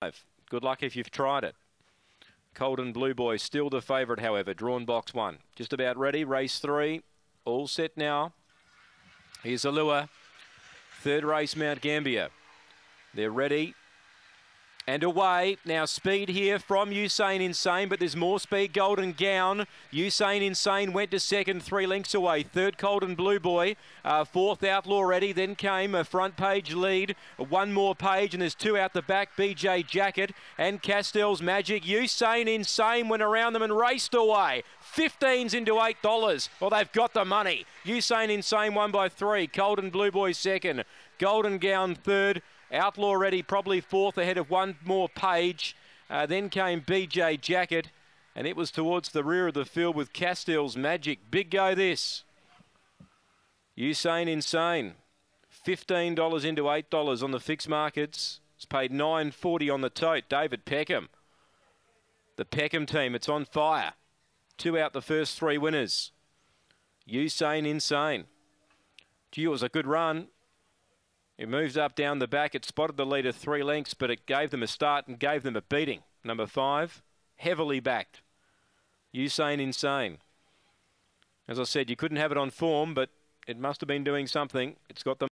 Good luck if you've tried it. Colden Blue Boy still the favourite, however. Drawn box one. Just about ready. Race three. All set now. Here's Allure. Third race, Mount Gambier. They're ready. And away. Now speed here from Usain Insane, but there's more speed. Golden Gown. Usain Insane went to second, three lengths away. Third, Colden Blue Boy. Uh, fourth, Outlaw Ready. Then came a front page lead. One more page, and there's two out the back. BJ Jacket and Castell's Magic. Usain Insane went around them and raced away. 15s into $8. Well, they've got the money. Usain Insane won by three. Colden Blue Boy second. Golden Gown third. Outlaw Ready probably fourth ahead of one more page. Uh, then came BJ Jacket, and it was towards the rear of the field with Castell's Magic. Big go this. Usain Insane. $15 into $8 on the fixed markets. It's paid $9.40 on the tote. David Peckham. The Peckham team, it's on fire. Two out the first three winners. Usain Insane. Gee, it was a good run. It moves up down the back. It spotted the leader three lengths, but it gave them a start and gave them a beating. Number five, heavily backed. Usain Insane. As I said, you couldn't have it on form, but it must have been doing something. It's got the